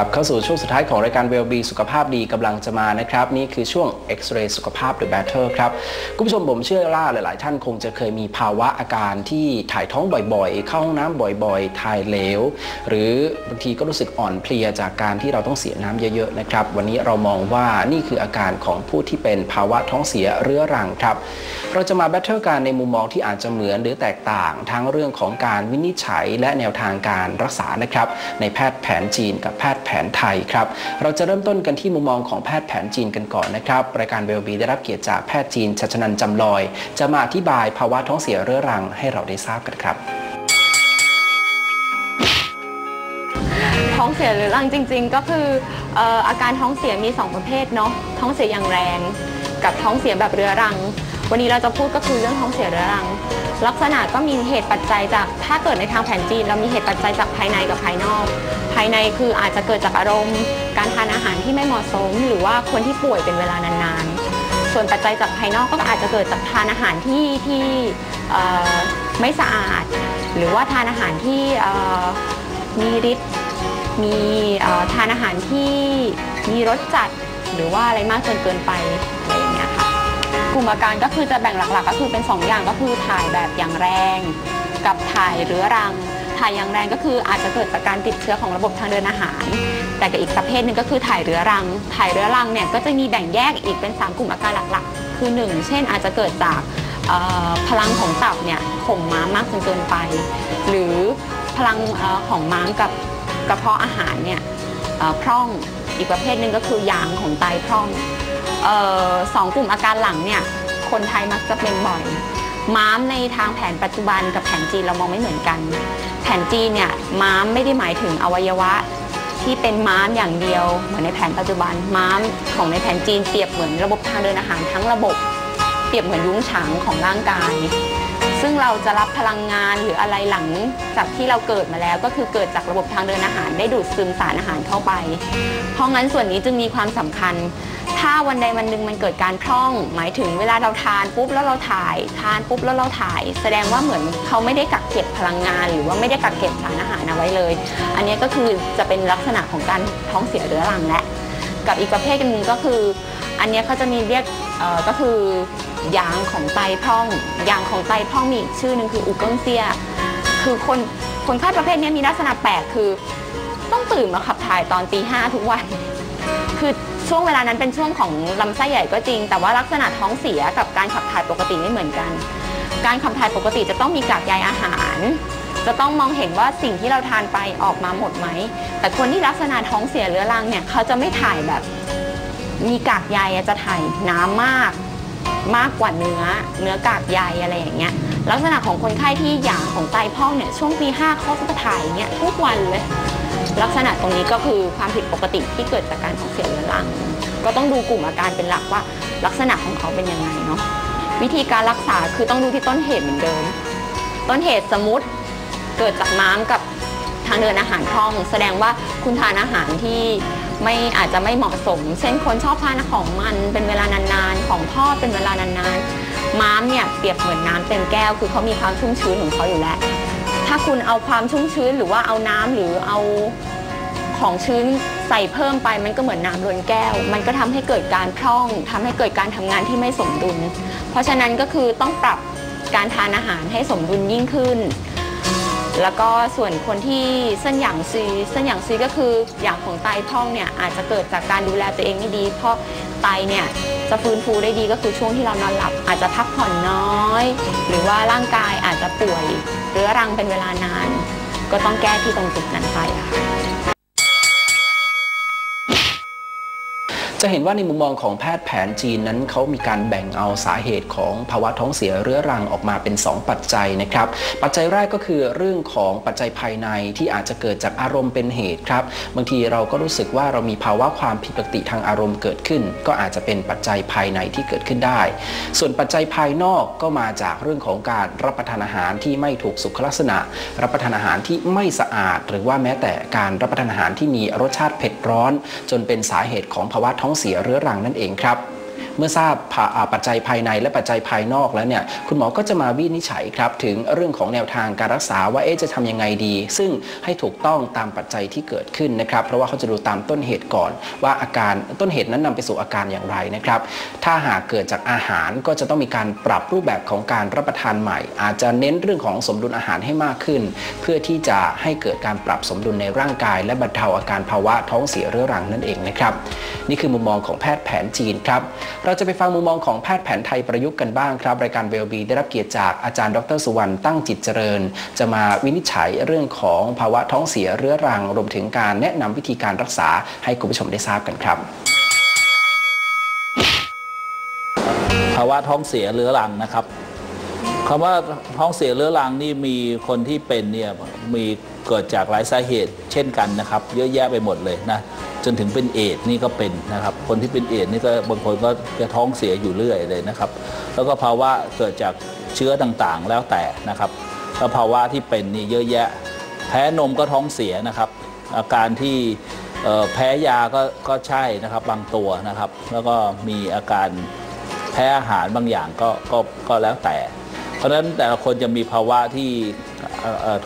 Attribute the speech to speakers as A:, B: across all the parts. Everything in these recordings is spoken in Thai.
A: ลับเข้าสู่ช่วงสุดท้ายของรายการเวลบีสุขภาพดีกำลังจะมานะครับ นี่คือช่วงเอ็กซเรย์สุขภาพหรือ Battle ครับคุณผู้ชมผมเชื่อว่าหลาย ๆ ท่านคงจะเคยมีภาวะอาการที่ถ่ายท้องบ่อย ๆ เข้าห้องน้ำบ่อย ๆ ถ่ายเหลว หรือบางทีก็รู้สึกอ่อนเพลียจากการที่เราต้องเสียน้ำเยอะ ๆ นะครับ วันนี้เรามองว่านี่คืออาการของผู้ที่เป็นภาวะท้องเสียเรื้อรังครับ เราจะมาแบทเทิลกันในมุมมองที่อาจจะเหมือนหรือแตกต่าง ทั้งเรื่องของการวินิจฉัยและแนวทางการรักษานะครับในแพทย์แผนจีนกับแพทย์ผนไทยครับ เราจะเริ่มต้นกันที่มุมมองของแพทย์แผนจีนกันก่อนนะครับ รายการเวลบีได้รับเกียรติจากแพทย์จีนชัชนันจำลอย จะมาอธิบายภาวะท้องเสียเรื้อรังให้เราได้ทราบกันครับ
B: ท้องเสียหรือรังจริง ๆ ก็คือเอ่ออาการท้องเสียมี 2 ประเภทเนาะ ท้องเสียอย่างแรง กับท้องเสียแบบเรื้อรัง วันนี้เราจะพูดก็คือเรื่องท้องเสียเรื้อรัง ลักษณะก็มีเหตุปัจจัยจากถ้าเกิดในทางแผนจีน เรามีเหตุปัจจัยจากภายในกับภายนอก ภายในคืออาจจะเกิดจากอารมณ์ การทานอาหารที่ไม่เหมาะสม หรือว่าคนที่ป่วยเป็นเวลานานๆ ส่วนปัจจัยจากภายนอกก็อาจจะเกิดจากทานอาหารที่ที่ไม่สะอาด หรือว่าทานอาหารที่มีฤทธิ์มีทานอาหารที่มีรสจัด หรือว่าอะไรมากจนเกินไป กลุ่มอาการก็คือจะแบ่งหลักๆ ก็คือเป็น 2 อย่างก็คือถ่ายแบบอย่างแรง กับถ่ายเรื้อรัง ถ่ายอย่างแรงก็คืออาจจะเกิดจากการติดเชื้อของระบบทางเดินอาหาร แต่กับอีกประเภทหนึ่งก็คือถ่ายเรื้อรัง ถ่ายเรื้อรังเนี่ยก็จะมีแบ่งแยกอีกเป็น 3 กลุ่มอาการหลักๆ คือ 1 เช่นอาจจะเกิดจากพลังของตับเนี่ยข่มม้ามากจนเกินไป หรือพลังอของม้ามกับกระเพาะอาหารเนี่ยเอ่อพร่องอีกประเภทหนึ่งก็คือยางของไตพร่อง สองกลุ่มอาการหลังเนี่ยคนไทยมักจะเป็นบ่อย ม้ามในทางแผนปัจจุบันกับแผนจีนเรามองไม่เหมือนกัน แผนจีนเนี่ยม้ามไม่ได้หมายถึงอวัยวะที่เป็นม้ามอย่างเดียว เหมือนในแผนปัจจุบันม้ามของในแผนจีนเปรียบเหมือนระบบทางเดินอาหารทั้งระบบ เปรียบเหมือนยุ้งฉางของร่างกาย ซึ่งเราจะรับพลังงานหรืออะไรหลังจากที่เราเกิดมาแล้ว ก็คือเกิดจากระบบทางเดินอาหารได้ดูดซึมสารอาหารเข้าไป เพราะงั้นส่วนนี้จึงมีความสำคัญ ถ้าวันใดวันหนึ่งมันเกิดการพร่อง หมายถึงเวลาเราทานปุ๊บแล้วเราถ่าย ทานปุ๊บแล้วเราถ่าย แสดงว่าเหมือนเขาไม่ได้กักเก็บพลังงาน หรือว่าไม่ได้กักเก็บสารอาหารเอาไว้เลย อันนี้ก็คือจะเป็นลักษณะของการท้องเสียเรื้อรังและ กับอีกประเภทหนึ่งก็คือ อันนี้เขาจะมีเรียก ก็คือยางของไตพร่องยางของไตพร่องมีอีกชื่อหนึ่งคืออุกเกิลเซีย คือคนคนไข้ประเภทนี้มีลักษณะแปลกคือ ต้องตื่นมาขับถ่ายตอนตีห้าทุกวัน คือช่วงเวลานั้นเป็นช่วงของลำไส้ใหญ่ก็จริง แต่ว่าลักษณะท้องเสียกับการขับถ่ายปกติไม่เหมือนกัน การขับถ่ายปกติจะต้องมีกากใยอาหาร จะต้องมองเห็นว่าสิ่งที่เราทานไปออกมาหมดไหม แต่คนที่ลักษณะท้องเสียเรื้อรังเนี่ยเขาจะไม่ถ่ายแบบ มีกากใยอะจะถ่ายน้ำมากมากกว่าเนื้อเนื้อกากใยอะไรอย่างเงี้ยลักษณะของคนไข้ที่หยางของไตพ่องเนี่ยช่วงปีห้าเขาจะถ่ายอย่างเงี้ยทุกวันเลย ลักษณะตรงนี้ก็คือความผิดปกติที่เกิดจากการท้องเสียเรื้อรัง ก็ต้องดูกลุ่มอาการเป็นหลักว่าลักษณะของเขาเป็นยังไงเนาะวิธีการรักษาคือต้องดูที่ต้นเหตุเหมือนเดิม ต้นเหตุสมมติเกิดจากม้ามกับทางเดินอาหารพร่อง แสดงว่าคุณทานอาหารที่ ไม่อาจจะไม่เหมาะสม เช่นคนชอบทานของมันเป็นเวลานานๆ ของทอดเป็นเวลานานๆ ม้ามเนี่ยเปรียบเหมือนน้ำเต็มแก้ว คือเขามีความชุ่มชื้นของเขาอยู่แล้ว ถ้าคุณเอาความชุ่มชื้นหรือว่าเอาน้ำหรือเอาของชื้นใส่เพิ่มไปมันก็เหมือนน้ำล้นแก้ว มันก็ทำให้เกิดการพร่องทำให้เกิดการทำงานที่ไม่สมดุล เพราะฉะนั้นก็คือต้องปรับการทานอาหารให้สมดุลยิ่งขึ้น แล้วก็ส่วนคนที่เส้นหยางซีเส้นหยางซีก็คืออย่างของไตพองเนี่ยอาจจะเกิดจากการดูแลตัวเองไม่ดี เพราะไตเนี่ยจะฟื้นฟูได้ดีก็คือช่วงที่เรานอนหลับ อาจจะพักผ่อนน้อย หรือว่าร่างกายอาจจะป่วยเรื้อรังเป็นเวลานาน ก็ต้องแก้ที่ตรงจุดนั้นไปค่ะ
A: จะเห็นว่าในมุมมองของแพทย์แผนจีนนั้นเขามีการแบ่งเอาสาเหตุของภาวะท้องเสียเรื้อรังออกมาเป็น 2 ปัจจัยนะครับ ปัจจัยแรกก็คือเรื่องของปัจจัยภายในที่อาจจะเกิดจากอารมณ์เป็นเหตุครับ บางทีเราก็รู้สึกว่าเรามีภาวะความผิดปกติทางอารมณ์เกิดขึ้น ก็อาจจะเป็นปัจจัยภายในที่เกิดขึ้นได้ ส่วนปัจจัยภายนอกก็มาจากเรื่องของการรับประทานอาหารที่ไม่ถูกสุขลักษณะ รับประทานอาหารที่ไม่สะอาด หรือว่าแม้แต่การรับประทานอาหารที่มีรสชาติเผ็ดร้อน จนเป็นสาเหตุของภาวะท้องเสียเรื้อรังนั่นเองครับ เมื่อทราบปัจจัยภายในและปัจจัยภายนอกแล้วเนี่ยคุณหมอก็จะมาวินิจฉัยครับถึงเรื่องของแนวทางการรักษาว่าเอ๊ะจะทำยังไงดี ซึ่งให้ถูกต้องตามปัจจัยที่เกิดขึ้นนะครับ เพราะว่าเขาจะดูตามต้นเหตุก่อน ว่าอาการต้นเหตุนั้นนำไปสู่อาการอย่างไรนะครับ ถ้าหากเกิดจากอาหารก็จะต้องมีการปรับรูปแบบของการรับประทานใหม่ อาจจะเน้นเรื่องของสมดุลอาหารให้มากขึ้น เพื่อที่จะให้เกิดการปรับสมดุลในร่างกาย และบรรเทาอาการภาวะท้องเสียเรื้อรังนั่นเองนะครับ นี่คือมุมมองของแพทย์แผนจีนครับเราจะไปฟังมุมมองของแพทย์แผนไทยประยุกต์กันบ้างครับ รายการเวลบีได้รับเกียรติจากอาจารย์ดรสุวรรณตั้งจิตเจริญ จะมาวินิจฉัยเรื่องของภาวะท้องเสียเรื้อรังรวมถึงการแนะนำวิธีการรักษาให้คุณผู้ชมได้ทราบกันครับ
C: ภาวะท้องเสียเรื้อรังนะครับคำว่าท้องเสียเรื้อรังนี่มีคนที่เป็นเนี่ยมี เกิดจากหลายสาเหตุเช่นกันนะครับ เยอะแยะไปหมดเลยนะจนถึงเป็นเอดนี่ก็เป็นนะครับ คนที่เป็นเอดนี่ก็บางคนก็จะท้องเสียอยู่เรื่อยเลยนะครับ แล้วก็ภาวะเกิดจากเชื้อต่างๆแล้วแต่นะครับแล้วภาวะที่เป็นนี่เยอะแยะ แพ้นมก็ท้องเสียนะครับ อาการที่แพ้ยาก็ก็ใช่นะครับบางตัวนะครับ แล้วก็มีอาการแพ้อาหารบางอย่างก็ก็ก็แล้วแต่ เพราะฉะนั้นแต่ละคนจะมีภาวะที่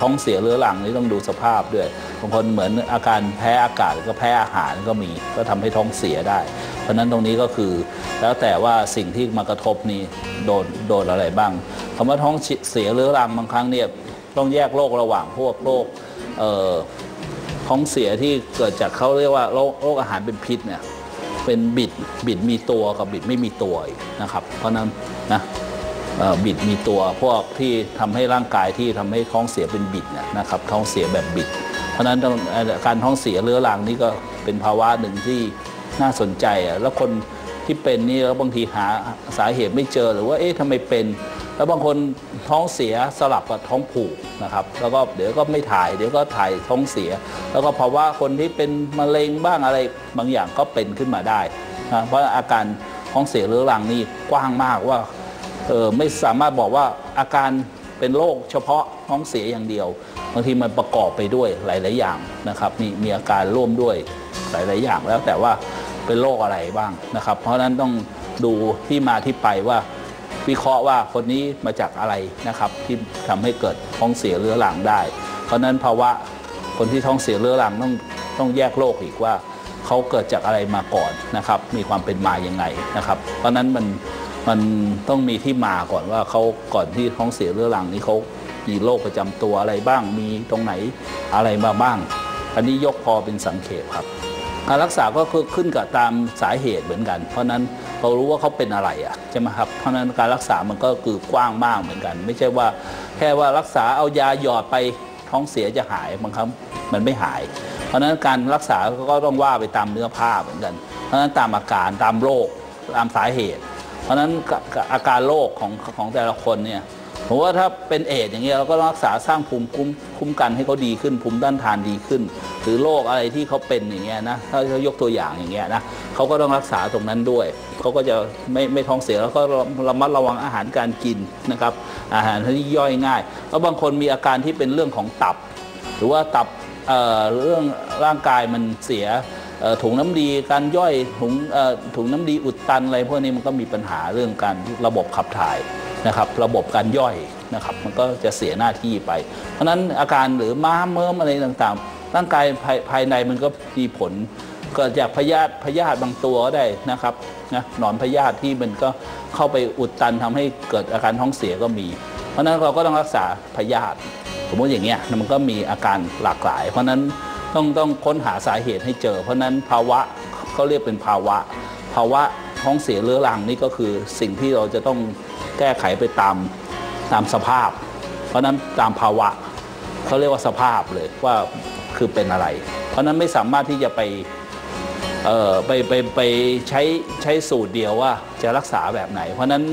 C: ท้องเสียเรื้อรังนี่ต้องดูสภาพด้วยบางคนเหมือนอาการแพ้อากาศก็แพ้อาหารก็มีก็ทำให้ท้องเสียได้ เพราะฉะนั้นตรงนี้ก็คือ แล้วแต่ว่าสิ่งที่มากระทบนี่โดนโดนอะไรบ้างคำว่าท้องเสียเรื้อรังบางครั้งเนี่ยต้องแยกโรคระหว่างพวกโรคท้องเสียที่เกิดจากเขาเรียกว่าโรคโรคอาหารเป็นพิษเนี่ยเป็นบิดบิดมีตัวกับบิดไม่มีตัวนะครับ เพราะนั้นนะ บิดมีตัวพวกที่ทำให้ร่างกายที่ทำให้ท้องเสียเป็นบิดนะครับท้องเสียแบบบิด เพราะฉะนั้นการท้องเสียเรื้อรังนี่ก็เป็นภาวะหนึ่งที่น่าสนใจอะแล้วคนที่เป็นนี่แล้วบางทีหาสาเหตุไม่เจอหรือว่าเอ๊ะทำไมเป็น แล้วบางคนท้องเสียสลับกับท้องผูกนะครับแล้วก็เดี๋ยวก็ไม่ถ่ายเดี๋ยวก็ถ่ายท้องเสีย แล้วก็ภาวะคนที่เป็นมะเร็งบ้างอะไรบางอย่างก็เป็นขึ้นมาได้นะเพราะอาการท้องเสียเรื้อรังนี่กว้างมากว่า เออไม่สามารถบอกว่าอาการเป็นโรคเฉพาะท้องเสียอย่างเดียว บางทีมันประกอบไปด้วยหลาย ๆ อย่างนะครับมีมีอาการร่วมด้วยหลาย ๆ อย่าง แล้วแต่ว่าเป็นโรคอะไรบ้างนะครับ เพราะฉะนั้นต้องดูที่มาที่ไปว่าวิเคราะห์ว่าคนนี้มาจากอะไรนะครับ ที่ทำให้เกิดท้องเสียเรื้อรังได้ เพราะฉะนั้นภาวะคนที่ท้องเสียเรื้อรังต้องต้องแยกโรคอีกว่าเขาเกิดจากอะไรมาก่อนนะครับ มีความเป็นมาอย่างไงนะครับ เพราะฉะนั้นมัน มันต้องมีที่มาก่อนว่าเขาก่อนที่ท้องเสียเรื้อรังนี้เขามีโรคประจำตัวอะไรบ้างมีตรงไหนอะไรมาบ้าง อันนี้ยกพอเป็นสังเขปครับการรักษาก็คือขึ้นกับตามสาเหตุเหมือนกัน เพราะนั้นเรารู้ว่าเขาเป็นอะไรอะใช่ไหมครับเพราะนั้นการรักษามันก็คือกว้างมากเหมือนกัน ไม่ใช่ว่าแค่ว่ารักษาเอายาหยอดไปท้องเสียจะหายบางครั้งมันไม่หาย เพราะนั้นการรักษาก็ต้องว่าไปตามเนื้อผ้าเหมือนกัน เพราะนั้นตามอาการตามโรคตามสาเหตุ เพราะฉะนั้นอาการโรคของของแต่ละคนเนี่ยผมว่าถ้าเป็นเอดอย่างเงี้ยเราก็รักษาสร้างภูมิคุ้มคุ้มกันให้เขาดีขึ้นภูมิต้านทานดีขึ้น หรือโรคอะไรที่เขาเป็นอย่างเงี้ยนะถ้าเขายกตัวอย่างอย่างเงี้ยนะเขาก็ต้องรักษาตรงนั้นด้วยเขาก็จะไม่ไม่ท้องเสียแล้วก็ระมัดระวังอาหารการกินนะครับ อาหารที่ย่อยง่ายแล้วบางคนมีอาการที่เป็นเรื่องของตับ หรือว่าตับเอ่อเรื่องร่างกายมันเสีย ถุงน้ำดีการย่อยถุงถุงน้ำดีอุดตันอะไรพวกนี้มันก็มีปัญหาเรื่องการระบบขับถ่ายนะครับ ระบบการย่อยนะครับมันก็จะเสียหน้าที่ไป เพราะฉะนั้นอาการหรือม้าเมิมอะไรต่างๆ ร่างกายภายภายในมันก็มีผลเกิดจากพยาธิพยาธิบางตัวก็ได้นะครับนะหนอนพยาธิที่มันก็เข้าไปอุดตันทำให้เกิดอาการท้องเสียก็มี เพราะฉะนั้นเราก็ต้องรักษาพยาธิสมมติอย่างเงี้ยมันก็มีอาการหลากหลาย เพราะฉะนั้น ต้องต้องค้นหาสาเหตุให้เจอ เพราะนั้นภาวะเขาเรียกเป็นภาวะ ภาวะท้องเสียเรื้อรังนี่ก็คือสิ่งที่เราจะต้องแก้ไขไปตามตามสภาพ เพราะนั้นตามภาวะเขาเรียกว่าสภาพเลยว่าคือเป็นอะไร เพราะนั้นไม่สามารถที่จะไปเอ่อไปไปไปใช้ใช้สูตรเดียวว่าจะรักษาแบบไหน เพราะนั้น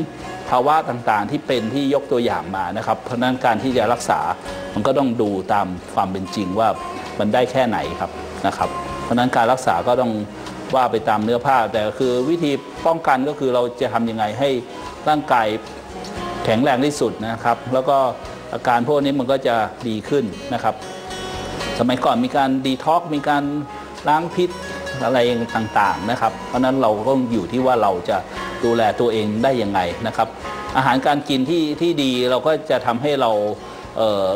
C: ภาวะต่างๆที่เป็นที่ยกตัวอย่างมานะครับ เพราะนั้นการที่จะรักษามันก็ต้องดูตามความเป็นจริงว่า มันได้แค่ไหนครับนะครับ เพราะฉะนั้นการรักษาก็ต้องว่าไปตามเนื้อผ้า แต่คือวิธีป้องกันก็คือเราจะทำยังไงให้ร่างกายแข็งแรงที่สุดนะครับ แล้วก็อาการพวกนี้มันก็จะดีขึ้นนะครับ สมัยก่อนมีการดีท็อกมีการล้างพิษอะไรต่างๆนะครับ เพราะฉะนั้นเราก็อยู่ที่ว่าเราจะดูแลตัวเองได้ยังไงนะครับ อาหารการกินที่ที่ดีเราก็จะทำให้เรา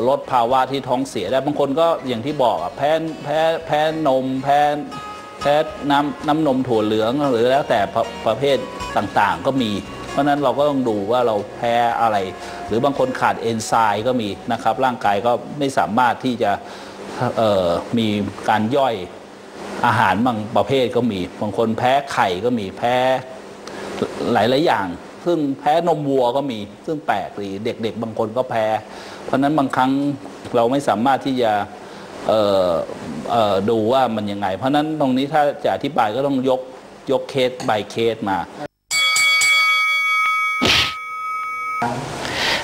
C: ลดภาวะที่ท้องเสียได้บางคนก็อย่างที่บอกอะแพ้แพ้แพ้นมแพ้แพ้น้ำน้ำนมถั่วเหลืองหรือแล้วแต่ประประเภทต่างๆ ก็มี เพราะนั้นเราก็ต้องดูว่าเราแพ้อะไร หรือบางคนขาดเอนไซม์ก็มีนะครับ ร่างกายก็ไม่สามารถที่จะมีการย่อยอาหารบางประเภทก็มี บางคนแพ้ไข่ก็มีแพ้หลายๆอย่าง ซึ่งแพ้นมวัวก็มี ซึ่งแปลกดีเด็ก ๆ บางคนก็แพ้ เพราะฉะนั้นบางครั้งเราไม่สามารถที่จะดูว่ามันยังไง เพราะฉะนั้นตรงนี้ถ้าจะอธิบายก็ต้องยกยกเคส by เคสมา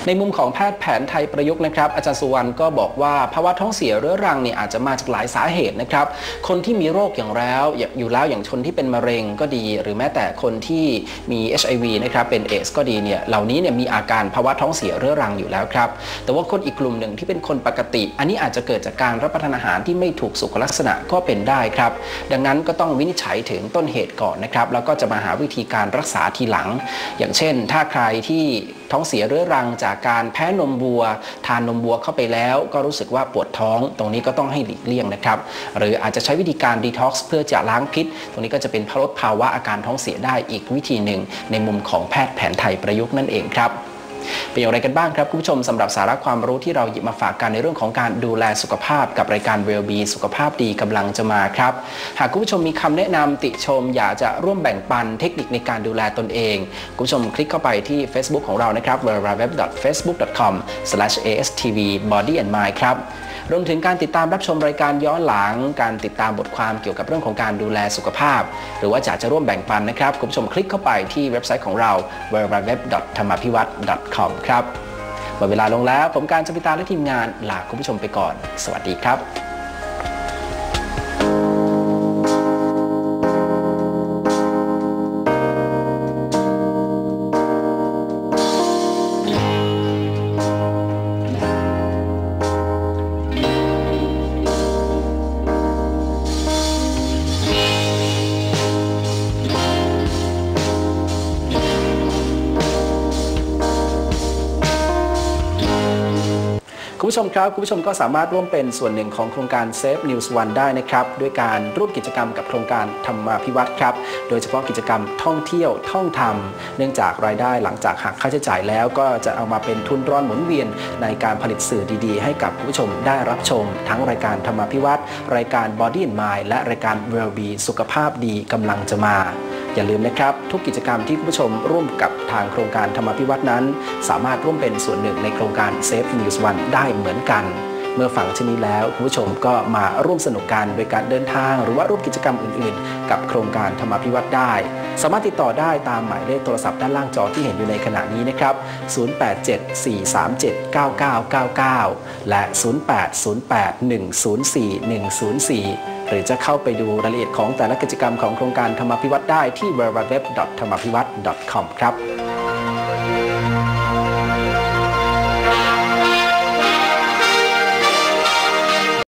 A: ในมุมของแพทย์แผนไทยประยุกต์นะครับ อาจารย์สุวรรณก็บอกว่าภาวะท้องเสียเรื้อรังเนี่ยอาจจะมาจากหลายสาเหตุนะครับ คนที่มีโรคอย่างแล้วอยู่แล้วอย่างคนที่เป็นมะเร็งก็ดี หรือแม้แต่คนที่มี HIV นะครับเป็นเอสก็ดีเนี่ยเหล่านี้เนี่ยมีอาการภาวะท้องเสียเรื้อรังอยู่แล้วครับ แต่ว่าคนอีกกลุ่มหนึ่งที่เป็นคนปกติ อันนี้อาจจะเกิดจากการรับประทานอาหารที่ไม่ถูกสุขลักษณะก็เป็นได้ครับ ดังนั้นก็ต้องวินิจฉัยถึงต้นเหตุก่อนนะครับ แล้วก็จะมาหาวิธีการรักษาทีหลัง อย่างเช่น ถ้าใครที่ ท้องเสียเรื้อรังจากการแพ้นมวัว ทานนมวัวเข้าไปแล้วก็รู้สึกว่าปวดท้อง ตรงนี้ก็ต้องให้หลีกเลี่ยงนะครับ หรืออาจจะใช้วิธีการดีท็อกซ์เพื่อจะล้างพิษ ตรงนี้ก็จะเป็นลดภาวะอาการท้องเสียได้อีกวิธีหนึ่ง ในมุมของแพทย์แผนไทยประยุกต์นั่นเองครับ เป็นอย่างไรกันบ้างครับคุณผู้ชมสำหรับสาระความรู้ที่เราหยิบมาฝากกันในเรื่องของการดูแลสุขภาพกับรายการ w e l l b e สุขภาพดีกำลังจะมาครับ หากคุณผู้ชมมีคำแนะนำติชม อยากจะร่วมแบ่งปันเทคนิคในการดูแลตนเอง คุณผู้ชมคลิกเข้าไปที่ Facebook ของเรานะครับ www.facebook.com/astvbodyandmind ครับรวมถึงการติดตามรับชมรายการย้อนหลัง การติดตามบทความเกี่ยวกับเรื่องของการดูแลสุขภาพ หรือว่าอยากจะร่วมแบ่งปันนะครับคุณผู้ชมคลิกเข้าไปที่เว็บไซต์ของเรา www.thamapivat.com ครับหมดเวลาลงแล้ว ผมการจพิตาและทีมงานลาคุณผู้ชมไปก่อน สวัสดีครับ คุณผู้ชมครับ คุณผู้ชมก็สามารถร่วมเป็นส่วนหนึ่งของโครงการ Save News One ได้นะครับ ด้วยการร่วมกิจกรรมกับโครงการธรรมาพิวัตรครับ โดยเฉพาะกิจกรรมท่องเที่ยวท่องธรรม เนื่องจากรายได้หลังจากหักค่าใช้จ่ายแล้วก็จะเอามาเป็นทุนร้อนหมุนเวียน ในการผลิตสื่อดีๆ ให้กับคุณผู้ชมได้รับชม ทั้งรายการธรรมาพิวัตรรายการ Body and Mind และรายการ Well Be สุขภาพดีกำลังจะมา อย่าลืมนะครับ ทุกกิจกรรมที่คุณผู้ชมร่วมกับทางโครงการธรรมพิวัตรนั้น สามารถร่วมเป็นส่วนหนึ่งในโครงการ Safe News One ได้เหมือนกัน เมื่อฟังเช่นนี้แล้วคุณผู้ชมก็มาร่วมสนุกกันโดยการเดินทาง หรือว่าร่วมกิจกรรมอื่น ๆ กับโครงการธรรมพิวัตรได้ สามารถติดต่อได้ตามหมายเลขโทรศัพท์ด้านล่างจอที่เห็นอยู่ในขณะนี้นะครับ 0874379999 และ 0808104104 หรือจะเข้าไปดูรายละเอียดของแต่ละกิจกรรมของโครงการธรรมพิวัตรได้ที่ www.thamapivat.com ครับ